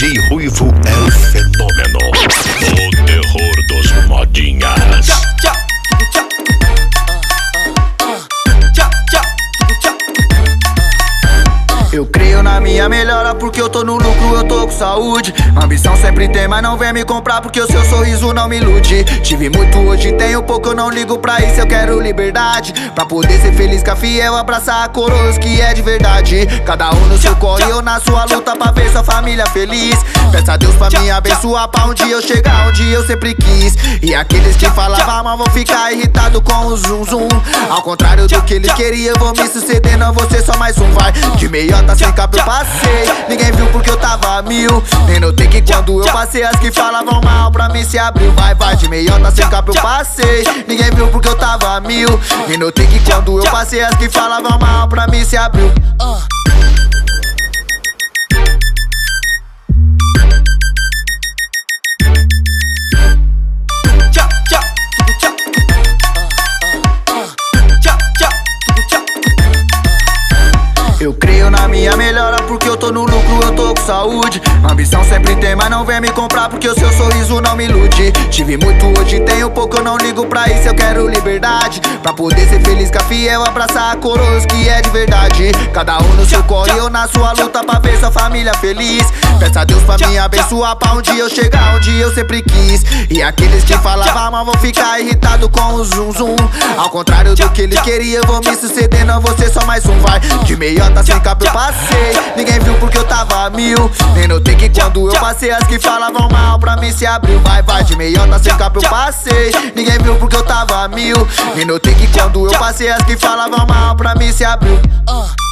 DJ Ruivo é o fenômeno. O terror dos modinhas. Minha melhora porque eu tô no lucro, eu tô com saúde. Ambição sempre tem, mas não vem me comprar porque o seu sorriso não me ilude. Tive muito hoje, tenho pouco, eu não ligo pra isso, eu quero liberdade. Pra poder ser feliz com a fiel, abraçar a coroas que é de verdade. Cada um no seu corre, eu na sua luta pra ver sua família feliz. Peça a Deus pra me abençoar pra um dia eu chegar onde eu sempre quis. E aqueles que falavam mal vão ficar irritados com o zum zum. Ao contrário do que eles queriam, eu vou me suceder, não vou ser só mais um, vai. De meiota sem eu passei. Ninguém viu porque eu tava mil. Nem notei que quando eu passei, as que falavam mal pra mim se abriu. Vai, vai, de meiota sem capa eu passei. Ninguém viu porque eu tava mil. Nem notei que quando eu passei, as que falavam mal pra mim se abriu. Minha melhora porque eu tô no lucro, eu tô saúde. Ambição sempre tem, mas não vem me comprar porque o seu sorriso não me ilude. Tive muito hoje, tenho pouco, eu não ligo pra isso, eu quero liberdade. Pra poder ser feliz com a fiel, abraçar a coroas que é de verdade. Cada um no seu corre, eu na sua luta pra ver sua família feliz. Peça a Deus pra me abençoar pra um dia eu chegar onde eu sempre quis. E aqueles que falavam mal vão ficar irritados com o zum zum. Ao contrário do que eles queriam, eu vou me suceder, não vou ser só mais um, vai. De meiota sem capa eu passei. Ninguém viu porque eu tava a mil. Nem notei que quando eu passei, as que falavam mal pra mim se abriu. Vai, vai, de meiota sem capa eu passei. Ninguém viu porque eu tava mil. Nem notei que quando eu passei, as que falavam mal pra mim se abriu. Uh,